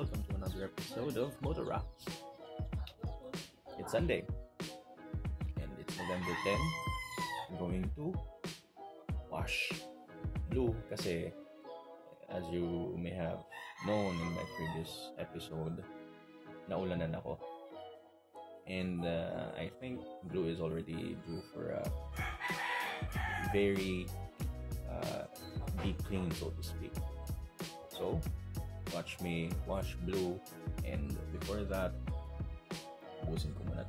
Welcome to another episode of Motor Rocks. It's Sunday, and it's November 10. I'm going to wash blue kasi as you may have known in my previous episode, naulanan ako. And uh, I think blue is already due for a very uh, deep clean, so to speak. So, watch me wash blue and before that, ubusin ko muna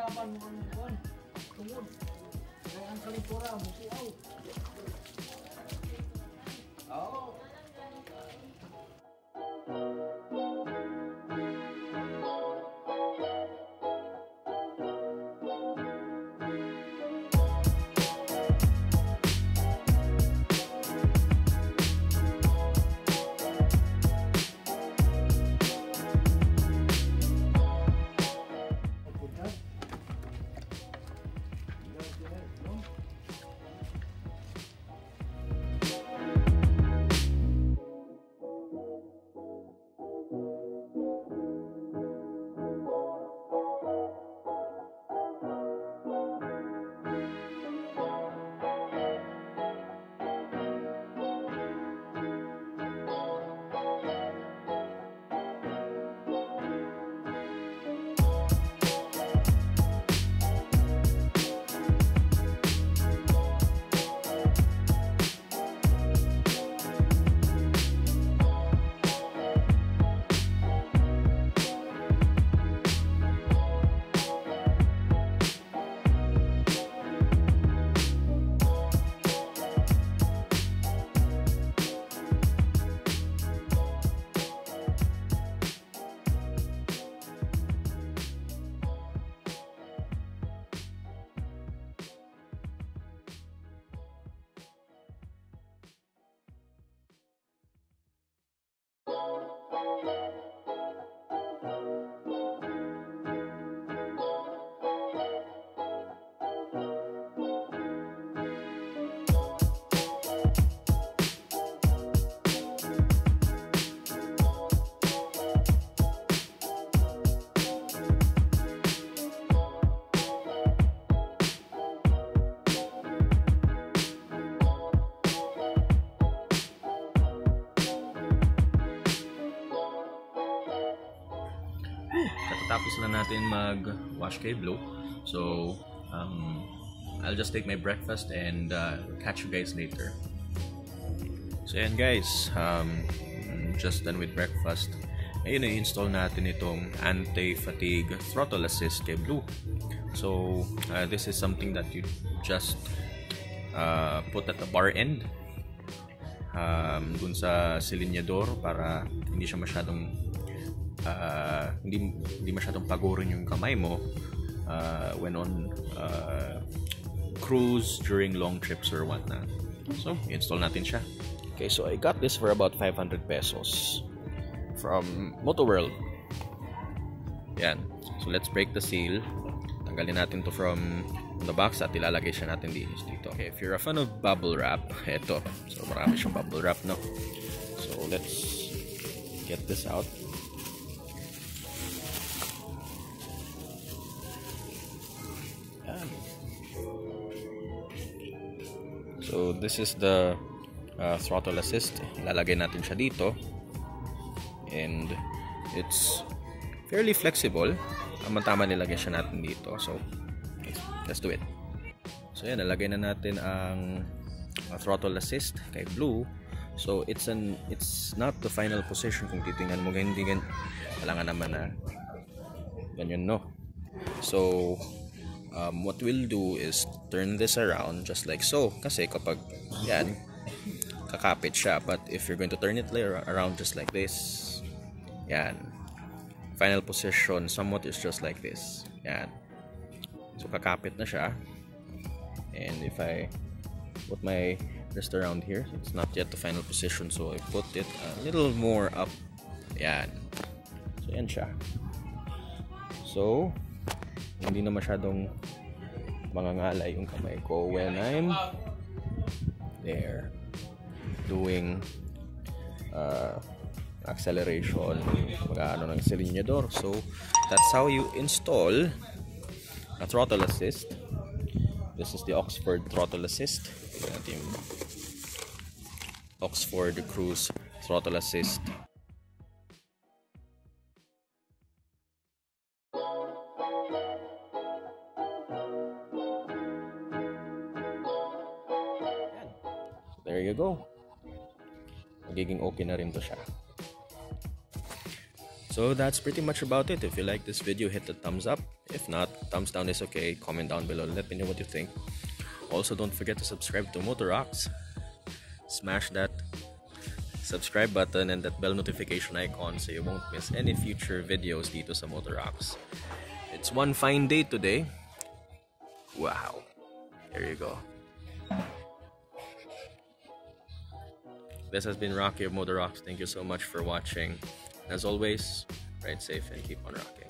ipaglaban mo ang kuwan. Tungod. Kaya ang kalipura mo siyaw. Katatapos na natin mag-wash kay Blue. So, um, I'll just take my breakfast and uh, catch you guys later. So, yan guys. Um, just done with breakfast. Ngayon, i-install natin itong anti-fatigue throttle assist kay Blue. So, uh, this is something that you just uh, put at the bar end um, dun sa silinyador para hindi siya masyadong uh, hindi, hindi masyadong pagurin yung kamay mo uh, when on uh, cruise during long trips or whatnot. So, install natin siya. Okay, so I got this for about 500 pesos from Motoworld. Yan. So, let's break the seal. Tanggalin natin to from the box at ilalagay siya natin dito. dito. Okay, if you're a fan of bubble wrap, eto. So, marami siyang bubble wrap, no? So, let's get this out. This is the uh, throttle assist. Lalagay natin siya dito. And it's fairly flexible. Tama-tama nilagay siya natin dito. So, let's, do it. So, yan. Nalagay na natin ang uh, throttle assist kay Blue. So, it's an it's not the final position kung titingnan mo. Hindi gan wala nga naman na ganyan, no? So, um, what we'll do is turn this around just like so. Kasi kapag yan, kakapit siya. But if you're going to turn it around just like this, yan. Final position somewhat is just like this. Yan. So kakapit na siya. And if I put my wrist around here, it's not yet the final position. So I put it a little more up. Yan. So yan siya. So, hindi na masyadong mangangalay yung kamay ko when I'm there doing uh, acceleration. Mag-ano ng silinyador. So that's how you install a throttle assist. This is the Oxford throttle assist. Oxford Cruise throttle assist there you go. Magiging okay na rin to siya. So that's pretty much about it. If you like this video, hit the thumbs up. If not, thumbs down is okay. Comment down below. Let me know what you think. Also, don't forget to subscribe to Motor Rocks. Smash that subscribe button and that bell notification icon so you won't miss any future videos dito sa Motor Rocks. It's one fine day today. Wow. There you go. This has been Rocky of Motor Rocks. Thank you so much for watching. As always, ride safe and keep on rocking.